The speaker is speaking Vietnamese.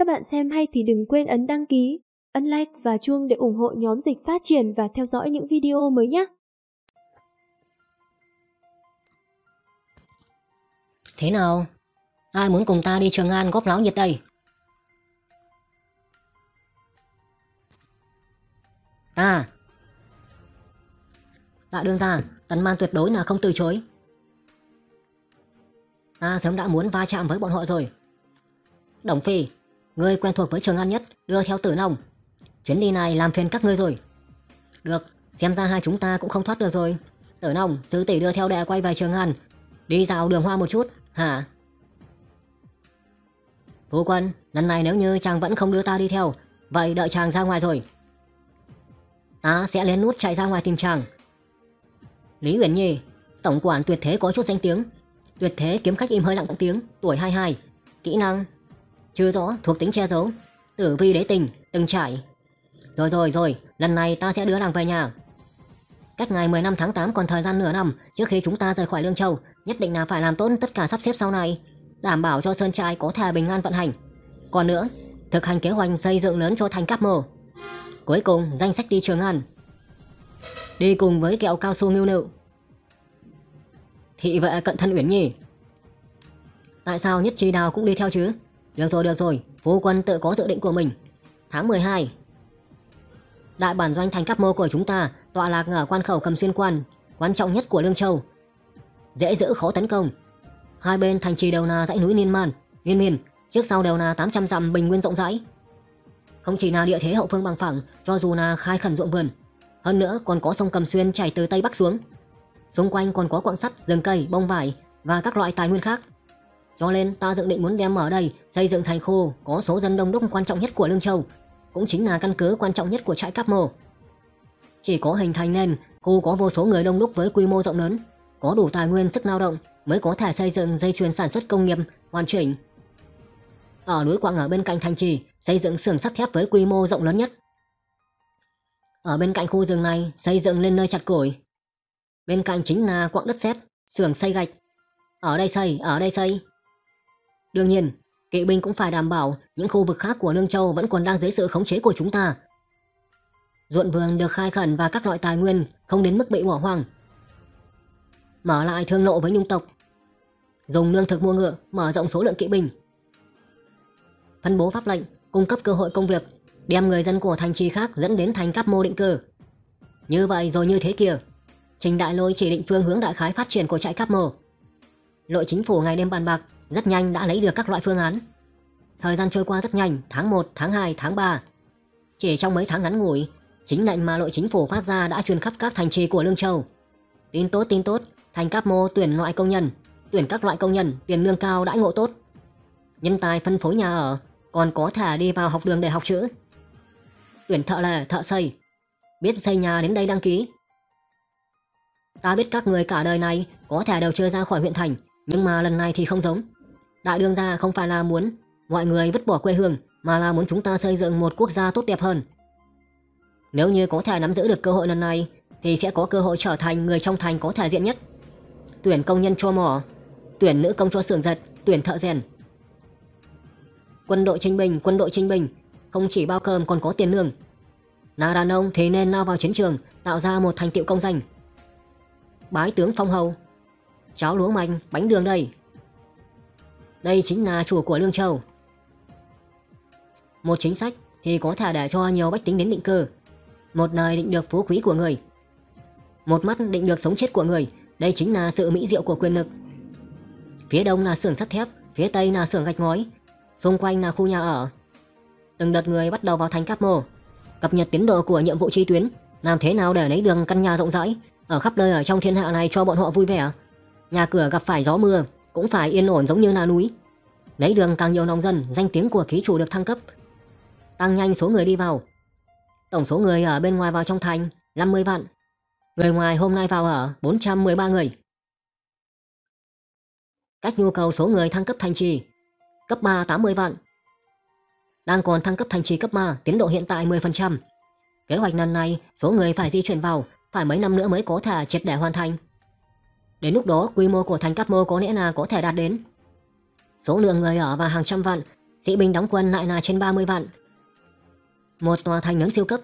Các bạn xem hay thì đừng quên ấn đăng ký, ấn like và chuông để ủng hộ nhóm dịch phát triển và theo dõi những video mới nhé. Thế nào? Ai muốn cùng ta đi Trường An góp náo nhiệt đây? Ta Đại đương gia, tấn man tuyệt đối là không từ chối. Ta sớm đã muốn va chạm với bọn họ rồi. Đồng Phi, ngươi quen thuộc với Trường An nhất, đưa theo tử nòng. Chuyến đi này làm phiền các ngươi rồi. Được, xem ra hai chúng ta cũng không thoát được rồi. Tử nòng, sứ tỷ đưa theo đệ quay về Trường An. Đi dạo đường hoa một chút, hả? Phu quân, lần này nếu như chàng vẫn không đưa ta đi theo, vậy đợi chàng ra ngoài rồi. Ta sẽ lén nút chạy ra ngoài tìm chàng. Lý Uyển Nhi, tổng quản tuyệt thế có chút danh tiếng. Tuyệt thế kiếm khách im hơi lặng tiếng, tuổi 22. Kỹ năng, chưa rõ thuộc tính che giấu. Tử vi đế tình, từng trải. Rồi rồi rồi, lần này ta sẽ đưa nàng về nhà. Cách ngày 15 tháng 8 còn thời gian nửa năm trước khi chúng ta rời khỏi Lương Châu, nhất định là phải làm tốt tất cả sắp xếp sau này, đảm bảo cho Sơn Trại có thể bình an vận hành. Còn nữa, thực hành kế hoạch xây dựng lớn cho thành Cáp Mồ. Cuối cùng, danh sách đi Trường An. Đi cùng với kẹo cao su ngưu nựu. Thị vệ cận thân Uyển Nhi. Tại sao nhất trí đào cũng đi theo chứ? Được rồi, được rồi, phu quân tự có dự định của mình. Tháng 12. Đại bản doanh thành Cáp Mô của chúng ta tọa lạc ở quan khẩu cầm xuyên quan, quan trọng nhất của Lương Châu. Dễ giữ khó tấn công. Hai bên thành trì đều là dãy núi Niên Man, Niên Miên, trước sau đều là 800 dặm bình nguyên rộng rãi. Không chỉ là địa thế hậu phương bằng phẳng, cho dù là khai khẩn ruộng vườn, hơn nữa còn có sông Cầm Xuyên chảy từ tây bắc xuống. Xung quanh còn có quặng sắt, rừng cây, bông vải và các loại tài nguyên khác. Cho nên ta dự định muốn đem ở đây xây dựng thành khu có số dân đông đúc quan trọng nhất của Lương Châu, cũng chính là căn cứ quan trọng nhất của trại Cáp Mồ. Chỉ có hình thành nên khu có vô số người đông đúc với quy mô rộng lớn, có đủ tài nguyên sức lao động mới có thể xây dựng dây chuyền sản xuất công nghiệp hoàn chỉnh. Ở núi Quảng ở bên cạnh thành trì, xây dựng xưởng sắt thép với quy mô rộng lớn nhất. Ở bên cạnh khu rừng này xây dựng lên nơi chặt củi. Bên cạnh chính là quặng đất sét, xưởng xây gạch. Ở đây xây, ở đây xây. Đương nhiên, kỵ binh cũng phải đảm bảo những khu vực khác của Lương Châu vẫn còn đang dưới sự khống chế của chúng ta. Ruộng vườn được khai khẩn và các loại tài nguyên không đến mức bị bỏ hoang. Mở lại thương lộ với nhung tộc. Dùng lương thực mua ngựa, mở rộng số lượng kỵ binh. Phân bố pháp lệnh, cung cấp cơ hội công việc, đem người dân của thành trì khác dẫn đến thành các mô định cư. Như vậy rồi như thế kia. Trình Đại Lôi chỉ định phương hướng đại khái phát triển của trại Cáp mô. Nội chính phủ ngày đêm bàn bạc, rất nhanh đã lấy được các loại phương án. Thời gian trôi qua rất nhanh, tháng 1, tháng 2, tháng 3. Chỉ trong mấy tháng ngắn ngủi, chính lệnh mà nội chính phủ phát ra đã truyền khắp các thành trì của Lương Châu. Tin tốt tin tốt, thành các mô tuyển loại công nhân, tuyển các loại công nhân, tiền lương cao đãi ngộ tốt. Nhân tài phân phối nhà ở, còn có thể đi vào học đường để học chữ. Tuyển thợ là thợ xây, biết xây nhà đến đây đăng ký. Ta biết các người cả đời này có thể đều chưa ra khỏi huyện thành, nhưng mà lần này thì không giống. Đại đương gia không phải là muốn mọi người vứt bỏ quê hương, mà là muốn chúng ta xây dựng một quốc gia tốt đẹp hơn. Nếu như có thể nắm giữ được cơ hội lần này, thì sẽ có cơ hội trở thành người trong thành có thể diện nhất. Tuyển công nhân cho mỏ, tuyển nữ công cho xưởng giật tuyển thợ rèn. Quân đội trinh bình, quân đội trinh bình, không chỉ bao cơm còn có tiền lương. Là đàn ông thế nên lao vào chiến trường, tạo ra một thành tiệu công danh. Bái tướng phong hầu, cháo lúa mạch, bánh đường đây. Đây chính là chủ của Lương Châu. Một chính sách thì có thể để cho nhiều bách tính đến định cư. Một lời định được phú quý của người. Một mắt định được sống chết của người. Đây chính là sự mỹ diệu của quyền lực. Phía đông là xưởng sắt thép, phía tây là xưởng gạch ngói, xung quanh là khu nhà ở. Từng đợt người bắt đầu vào thành Cáp Mô, cập nhật tiến độ của nhiệm vụ chi tuyến, làm thế nào để lấy đường căn nhà rộng rãi ở khắp nơi ở trong thiên hạ này cho bọn họ vui vẻ. Nhà cửa gặp phải gió mưa cũng phải yên ổn giống như là núi. Lấy đường càng nhiều nông dân, danh tiếng của ký chủ được thăng cấp. Tăng nhanh số người đi vào. Tổng số người ở bên ngoài vào trong thành 50 vạn. Người ngoài hôm nay vào ở 413 người. Cách nhu cầu số người thăng cấp thành trì. Cấp 3 80 vạn. Đang còn thăng cấp thành trì cấp 3, tiến độ hiện tại 10%. Kế hoạch lần này, số người phải di chuyển vào, phải mấy năm nữa mới có thể triệt để hoàn thành. Đến lúc đó quy mô của thành cát Mô có lẽ là có thể đạt đến. Số lượng người ở và hàng trăm vạn, Sĩ binh đóng quân lại là trên 30 vạn. Một tòa thành lớn siêu cấp